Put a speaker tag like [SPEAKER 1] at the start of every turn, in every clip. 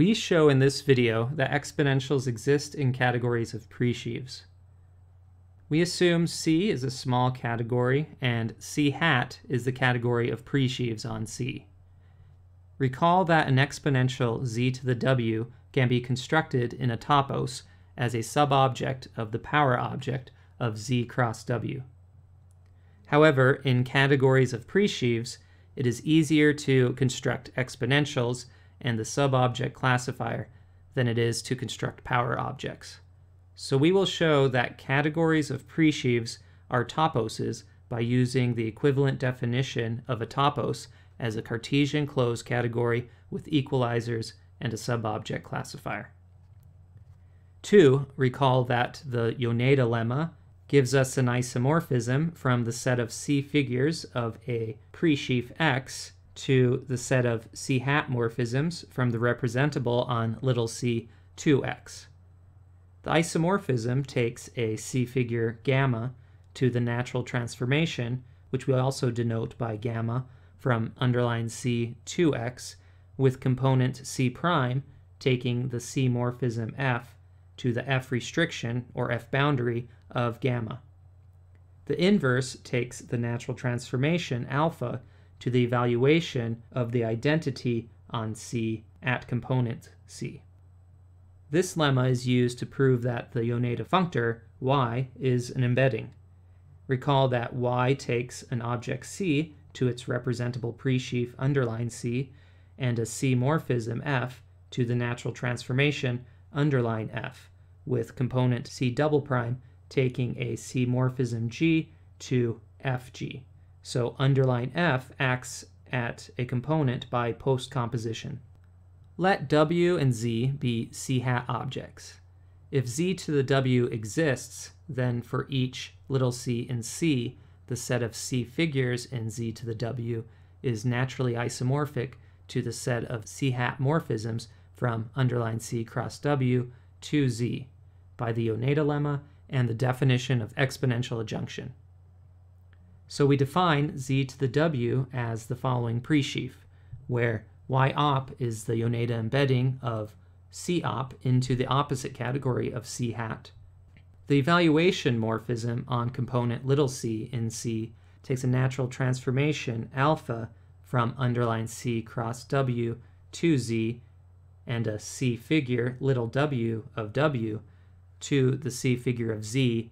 [SPEAKER 1] We show in this video that exponentials exist in categories of presheaves. We assume C is a small category and C hat is the category of presheaves on C. Recall that an exponential z to the w can be constructed in a topos as a subobject of the power object of z cross w. However, in categories of presheaves, it is easier to construct exponentials and the subobject classifier than it is to construct power objects. So we will show that categories of presheaves are toposes by using the equivalent definition of a topos as a Cartesian closed category with equalizers and a subobject classifier. Two, recall that the Yoneda lemma gives us an isomorphism from the set of C figures of a presheaf X to the set of C hat morphisms from the representable on little c 2x. The isomorphism takes a C figure gamma to the natural transformation, which we also denote by gamma from underline C 2x, with component C prime taking the C morphism F to the F restriction or F boundary of gamma. The inverse takes the natural transformation alpha to the evaluation of the identity on C at component C. This lemma is used to prove that the Yoneda functor y is an embedding. Recall that y takes an object C to its representable presheaf underline C and a C morphism F to the natural transformation underline F, with component C double prime taking a C morphism G to FG. So underline F acts at a component by postcomposition. Let W and Z be C hat objects. If Z to the W exists, then for each little c in C, the set of C figures in Z to the W is naturally isomorphic to the set of C hat morphisms from underline C cross W to Z by the Yoneda lemma and the definition of exponential adjunction. So we define z to the w as the following presheaf, where y op is the Yoneda embedding of c op into the opposite category of c hat. The evaluation morphism on component little c in C takes a natural transformation alpha from underline C cross W to Z and a C figure little w of W to the C figure of Z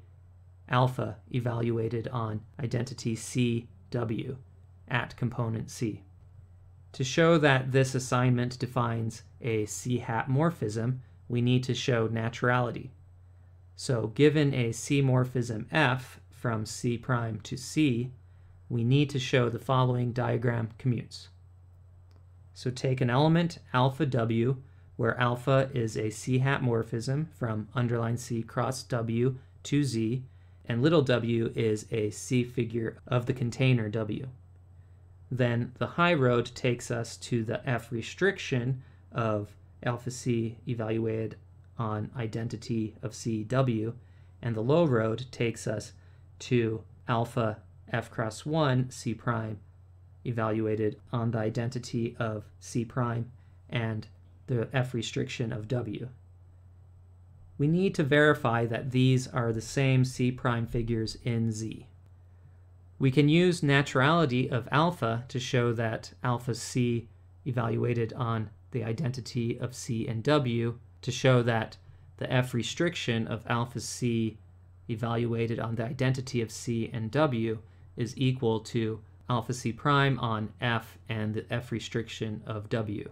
[SPEAKER 1] alpha evaluated on identity CW at component C. To show that this assignment defines a C hat morphism, we need to show naturality. So given a C morphism F from C prime to C, we need to show the following diagram commutes. So take an element alpha W where alpha is a C hat morphism from underline C cross W to Z, and little w is a C figure of the container W. Then the high road takes us to the F restriction of alpha C evaluated on identity of CW, and the low road takes us to alpha F cross 1 C prime evaluated on the identity of C prime and the F restriction of W. We need to verify that these are the same C prime figures in Z. We can use naturality of alpha to show that alpha C evaluated on the identity of C and W to show that the F restriction of alpha C evaluated on the identity of C and W is equal to alpha C prime on F and the F restriction of W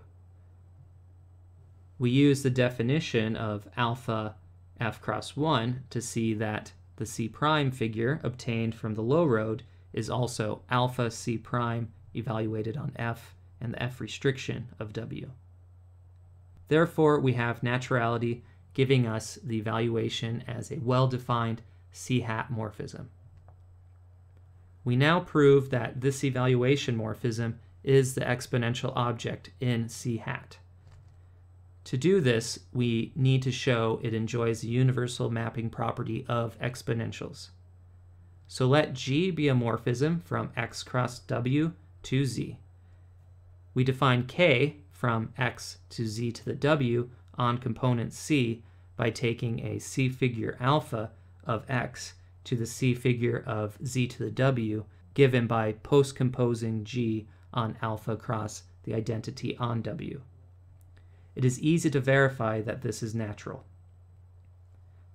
[SPEAKER 1] we use the definition of alpha f cross 1 to see that the C prime figure obtained from the low road is also alpha C prime evaluated on F and the F restriction of W. Therefore, we have naturality giving us the evaluation as a well-defined C hat morphism. We now prove that this evaluation morphism is the exponential object in C hat. To do this, we need to show it enjoys the universal mapping property of exponentials. So let G be a morphism from x cross W to Z. We define K from x to z to the w on component C by taking a C figure alpha of x to the C figure of z to the w given by postcomposing G on alpha cross the identity on W. It is easy to verify that this is natural.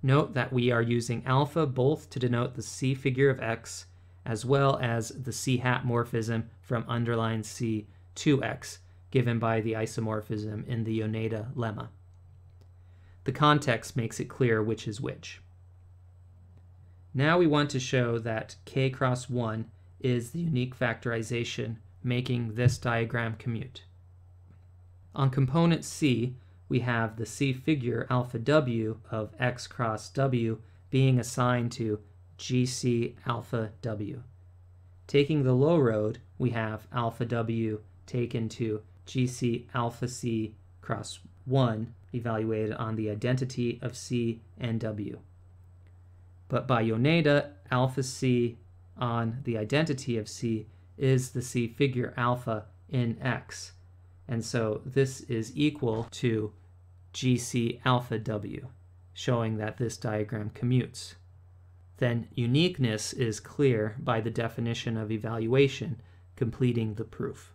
[SPEAKER 1] Note that we are using alpha both to denote the C figure of x as well as the C hat morphism from underline C to x given by the isomorphism in the Yoneda lemma. The context makes it clear which is which. Now we want to show that k cross 1 is the unique factorization making this diagram commute. On component C, we have the C figure alpha w of x cross w being assigned to gc alpha w. Taking the low road, we have alpha w taken to gc alpha c cross 1 evaluated on the identity of c and w. But by Yoneda, alpha c on the identity of c is the C figure alpha in X. And so this is equal to GC alpha W, showing that this diagram commutes. Then uniqueness is clear by the definition of evaluation completing the proof.